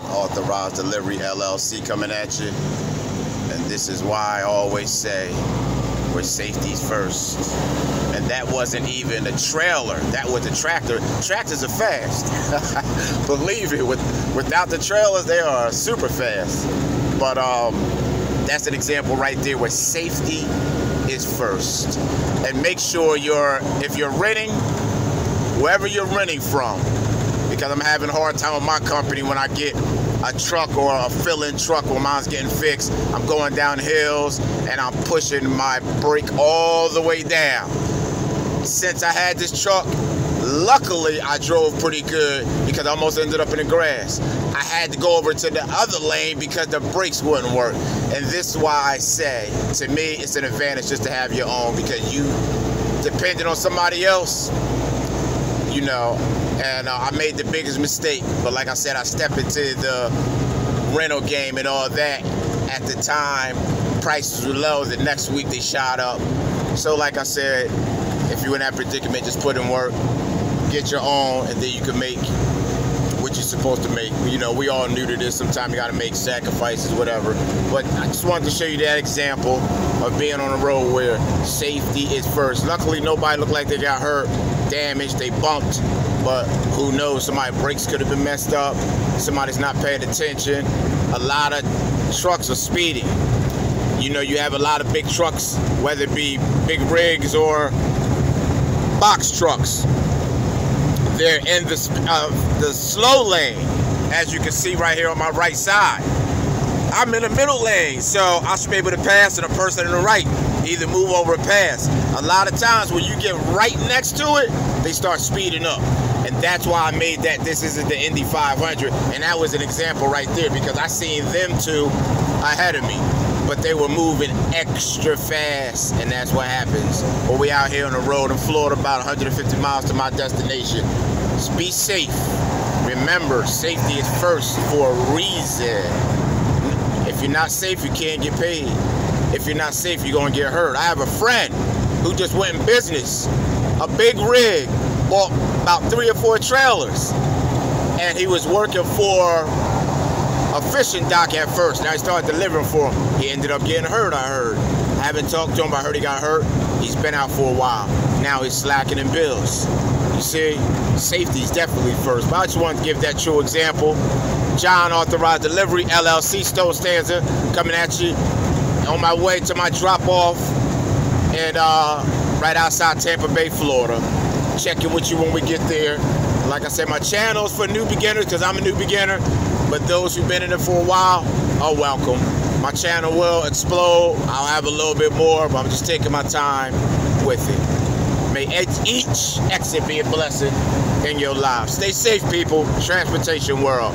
Authorized Delivery LLC coming at you. And this is why I always say where safety's first. And that wasn't even a trailer. That was a tractor. Tractors are fast. Believe it. With, without the trailers, they are super fast. But um, that's an example right there where safety is first. And make sure you're, if you're renting, wherever you're renting from, because I'm having a hard time with my company when I get a truck or a fill-in truck when mine's getting fixed. I'm going down hills and I'm pushing my brake all the way down. Since I had this truck, luckily I drove pretty good because I almost ended up in the grass. I had to go over to the other lane because the brakes wouldn't work. And this is why I say, to me, it's an advantage just to have your own because you, depending on somebody else, you know, and uh, I made the biggest mistake. But like I said, I stepped into the rental game and all that. At the time, prices were low. The next week they shot up. So like I said, if you're in that predicament, just put in work, get your own, and then you can make what you're supposed to make. You know, we all new to this. Sometimes you got to make sacrifices, whatever. But I just wanted to show you that example of being on a road where safety is first. Luckily, nobody looked like they got hurt, damaged, they bumped. But who knows? Somebody's brakes could have been messed up. Somebody's not paying attention. A lot of trucks are speeding. You know, you have a lot of big trucks, whether it be big rigs or box trucks they're in the, uh, the slow lane, as you can see right here on my right side. I'm in the middle lane, so I should be able to pass the person in the right either move over or pass. A lot of times when you get right next to it, they start speeding up. And that's why I made that this isn't the Indy 500. And that was an example right there because I seen them two ahead of me. But they were moving extra fast, and that's what happens. When we out here on the road in Florida, about 150 miles to my destination. Just be safe. Remember, safety is first for a reason. If you're not safe, you can't get paid. If you're not safe, you're gonna get hurt. I have a friend who just went in business, a big rig, bought about three or four trailers, and he was working for a fishing dock at first. Now he started delivering for him. He ended up getting hurt, I heard. I haven't talked to him, but I heard he got hurt. He's been out for a while. Now he's slacking in bills. You see, safety is definitely first. But I just wanted to give that true example. John Authorized Delivery, LLC, Stone Stanza, coming at you on my way to my drop off and uh, right outside Tampa Bay, Florida. Checking with you when we get there. Like I said, my channel is for new beginners because I'm a new beginner, but those who've been in it for a while are welcome. My channel will explode. I'll have a little bit more, but I'm just taking my time with it. May each exit be a blessing in your life. Stay safe, people. Transportation world.